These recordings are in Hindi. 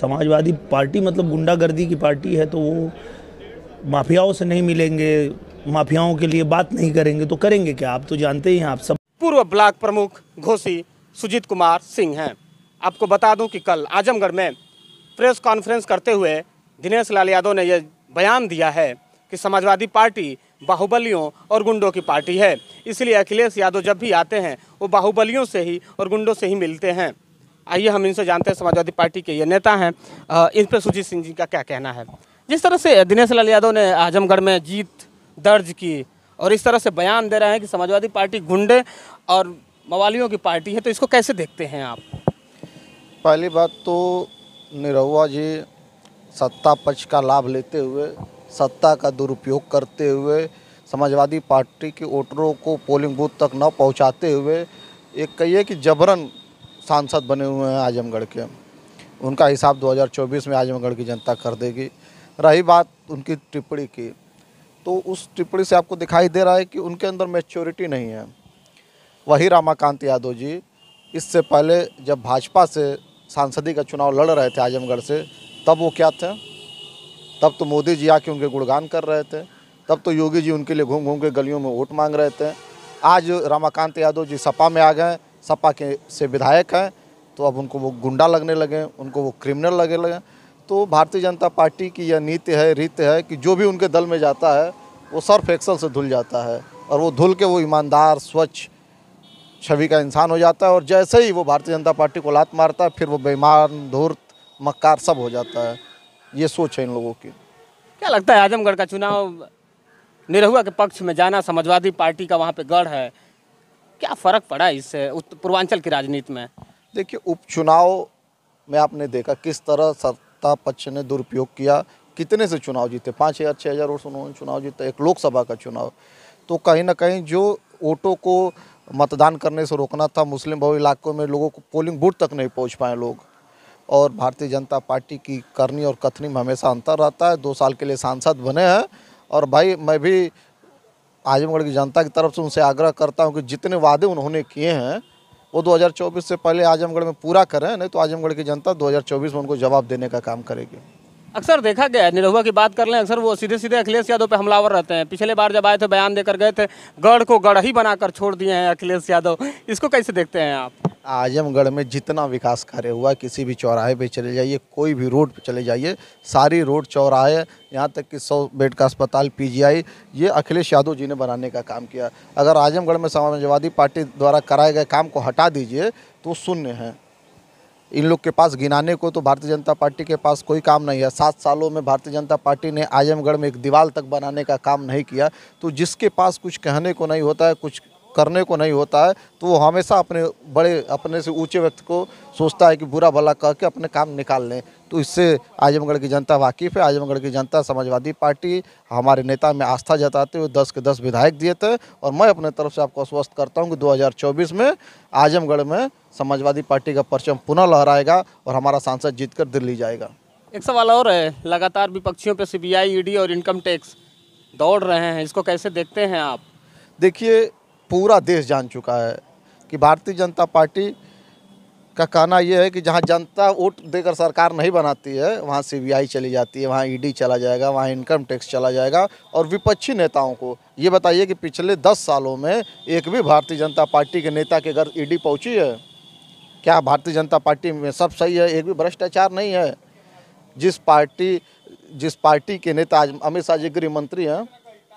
समाजवादी पार्टी मतलब गुंडागर्दी की पार्टी है तो वो माफियाओं से नहीं मिलेंगे, माफियाओं के लिए बात नहीं करेंगे तो करेंगे क्या? आप तो जानते ही हैं, आप सब। पूर्व ब्लॉक प्रमुख घोषी सुजीत कुमार सिंह हैं। आपको बता दूँ कि कल आजमगढ़ में प्रेस कॉन्फ्रेंस करते हुए दिनेश लाल यादव ने यह बयान दिया है कि समाजवादी पार्टी बाहुबलियों और गुंडों की पार्टी है। इसलिए अखिलेश यादव जब भी आते हैं, वो बाहुबलियों से ही और गुंडों से ही मिलते हैं। आइए हम इनसे जानते हैं समाजवादी पार्टी के ये नेता हैं। इन पर सुजीत सिंह जी का क्या कहना है? जिस तरह से दिनेश लाल यादव ने आजमगढ़ में जीत दर्ज की और इस तरह से बयान दे रहे हैं कि समाजवादी पार्टी गुंडे और मवालियों की पार्टी है तो इसको कैसे देखते हैं आप? पहली बात तो निरहुआ जी सत्ता पक्ष का लाभ लेते हुए, सत्ता का दुरुपयोग करते हुए, समाजवादी पार्टी के वोटरों को पोलिंग बूथ तक न पहुंचाते हुए, एक कहिए कि जबरन सांसद बने हुए हैं आजमगढ़ के। उनका हिसाब 2024 में आजमगढ़ की जनता कर देगी। रही बात उनकी टिप्पणी की तो उस टिप्पणी से आपको दिखाई दे रहा है कि उनके अंदर मेच्योरिटी नहीं है। वही रामाकांत यादव जी, इससे पहले जब भाजपा से सांसदी का चुनाव लड़ रहे थे आजमगढ़ से, तब वो क्या थे? तब तो मोदी जी आके उनके गुणगान कर रहे थे, तब तो योगी जी उनके लिए घूम घूम के गलियों में वोट मांग रहे थे। आज रामाकांत यादव जी सपा में आ गए सपा के, से विधायक हैं तो अब उनको वो गुंडा लगने लगे, उनको वो क्रिमिनल लगे लगे। तो भारतीय जनता पार्टी की यह नीति है, रीत है कि जो भी उनके दल में जाता है, वो सर्फ एक्सल से धुल जाता है और वो धुल के वो ईमानदार, स्वच्छ, छवि का इंसान हो जाता है और जैसे ही वो भारतीय जनता पार्टी को लात मारता है, फिर वो बेईमान, धूर्त, मक्कार सब हो जाता है। ये सोच है इन लोगों की। क्या लगता है आजमगढ़ का चुनाव निरहुआ के पक्ष में जाना समाजवादी पार्टी का वहाँ पे गढ़ है? क्या फ़र्क पड़ा उत्तर पूर्वांचल की राजनीति में? देखिए, उपचुनाव में आपने देखा किस तरह सत्ता पक्ष ने दुरुपयोग किया। कितने से चुनाव जीते? पाँच हज़ार छः हज़ार वोट उन्होंने चुनाव जीता, एक लोकसभा का चुनाव। तो कहीं ना कहीं जो वोटों को मतदान करने से रोकना था, मुस्लिम बहुल इलाकों में लोगों को पोलिंग बूथ तक नहीं पहुँच पाए लोग। और भारतीय जनता पार्टी की करनी और कथनी में हमेशा अंतर रहता है। दो साल के लिए सांसद बने हैं। और भाई, मैं भी आजमगढ़ की जनता की तरफ़ से उनसे आग्रह करता हूँ कि जितने वादे उन्होंने किए हैं, वो 2024 से पहले आजमगढ़ में पूरा करें, नहीं तो आजमगढ़ की जनता 2024 में उनको जवाब देने का काम करेगी। अक्सर देखा गया है, निरहुआ की बात कर लें, अक्सर वो सीधे सीधे अखिलेश यादव पे हमलावर रहते हैं। पिछले बार जब आए थे, बयान देकर गए थे, गढ़ को गढ़ ही बनाकर छोड़ दिए हैं अखिलेश यादव। इसको कैसे देखते हैं आप? आजमगढ़ में जितना विकास कार्य हुआ, किसी भी चौराहे पे चले जाइए, कोई भी रोड पे चले जाइए, सारी रोड चौराहे, यहाँ तक कि सौ बेड का अस्पताल, पीजीआई, ये अखिलेश यादव जी ने बनाने का काम किया। अगर आजमगढ़ में समाजवादी पार्टी द्वारा कराए गए काम को हटा दीजिए तो शून्य है। इन लोग के पास गिनाने को तो भारतीय जनता पार्टी के पास कोई काम नहीं है। सात सालों में भारतीय जनता पार्टी ने आजमगढ़ में एक दीवार तक बनाने का काम नहीं किया। तो जिसके पास कुछ कहने को नहीं होता है, कुछ करने को नहीं होता है तो वो हमेशा अपने बड़े अपने से ऊँचे व्यक्ति को सोचता है कि बुरा भला कह के अपने काम निकाल लें। तो इससे आजमगढ़ की जनता वाकिफ़ है। आजमगढ़ की जनता समाजवादी पार्टी हमारे नेता में आस्था जताते हुए दस के दस विधायक दिए थे और मैं अपने तरफ़ से आपको आश्वस्त करता हूँ कि 2024 में आजमगढ़ में समाजवादी पार्टी का परचम पुनः लहराएगा और हमारा सांसद जीतकर दिल्ली जाएगा। एक सवाल और है लगातार विपक्षियों पे सीबीआई ईडी और इनकम टैक्स दौड़ रहे हैं इसको कैसे देखते हैं आप? देखिए पूरा देश जान चुका है कि भारतीय जनता पार्टी का कहना यह है कि जहाँ जनता वोट देकर सरकार नहीं बनाती है, वहाँ सीबीआई चली जाती है, वहाँ ईडी चला जाएगा, वहाँ इनकम टैक्स चला जाएगा और विपक्षी नेताओं को। ये बताइए कि पिछले दस सालों में एक भी भारतीय जनता पार्टी के नेता के घर ईडी पहुँची है? क्या भारतीय जनता पार्टी में सब सही है, एक भी भ्रष्टाचार नहीं है? जिस पार्टी जिस पार्टी के नेता आज अमित शाह जी गृह मंत्री हैं,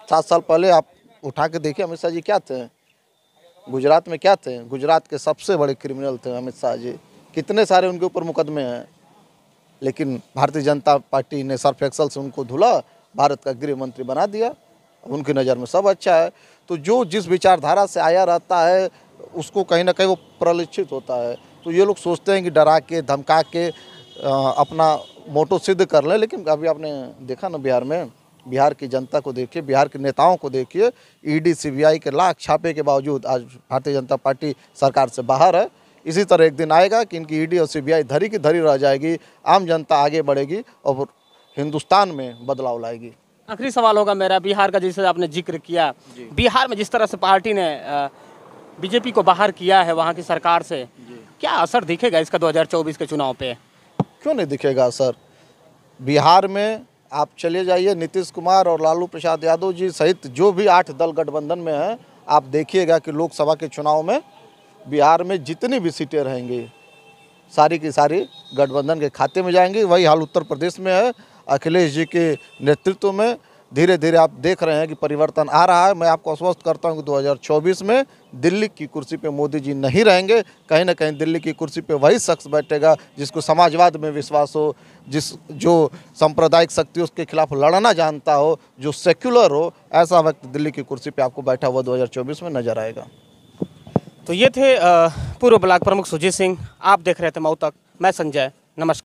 सात साल पहले आप उठा के देखिए, अमित शाह जी क्या थे? गुजरात में क्या थे? गुजरात के सबसे बड़े क्रिमिनल थे अमित शाह जी। कितने सारे उनके ऊपर मुकदमे हैं? लेकिन भारतीय जनता पार्टी ने सर्फ एक्सल से उनको धुला, भारत का गृह मंत्री बना दिया उनकी नज़र में सब अच्छा है। तो जो जिस विचारधारा से आया रहता है, उसको कहीं ना कहीं वो प्रलिक्षित होता है। तो ये लोग सोचते हैं कि डरा के, धमका के अपना मोटो सिद्ध कर लें, लेकिन अभी आपने देखा ना बिहार में बिहार की जनता को देखिए बिहार के नेताओं को देखिए ईडी सीबीआई के लाख छापे के बावजूद आज भारतीय जनता पार्टी सरकार से बाहर है। इसी तरह एक दिन आएगा कि इनकी ईडी और सीबीआई धरी की धरी रह जाएगी आम जनता आगे बढ़ेगी और हिंदुस्तान में बदलाव लाएगी। आखिरी सवाल होगा मेरा बिहार का जैसे आपने ज़िक्र किया बिहार में जिस तरह से पार्टी ने बीजेपी को बाहर किया है वहाँ की सरकार से क्या असर दिखेगा इसका 2024 के चुनाव पे? क्यों नहीं दिखेगा असर? बिहार में आप चले जाइए नीतीश कुमार और लालू प्रसाद यादव जी सहित जो भी आठ दल गठबंधन में हैं, आप देखिएगा कि लोकसभा के चुनाव में बिहार में जितनी भी सीटें रहेंगी, सारी की सारी गठबंधन के खाते में जाएँगी। वही हाल उत्तर प्रदेश में है। अखिलेश जी के नेतृत्व में धीरे धीरे आप देख रहे हैं कि परिवर्तन आ रहा है। मैं आपको आश्वस्त करता हूँ कि 2024 में दिल्ली की कुर्सी पे मोदी जी नहीं रहेंगे। कहीं ना कहीं दिल्ली की कुर्सी पे वही शख्स बैठेगा जिसको समाजवाद में विश्वास हो, जिस जो सांप्रदायिक शक्ति उसके खिलाफ लड़ना जानता हो, जो सेक्युलर हो, ऐसा व्यक्ति दिल्ली की कुर्सी पर आपको बैठा हुआ 2024 में नज़र आएगा। तो ये थे पूर्व ब्लॉक प्रमुख सुजीत सिंह। आप देख रहे थे मऊ तक। मैं संजय। नमस्कार।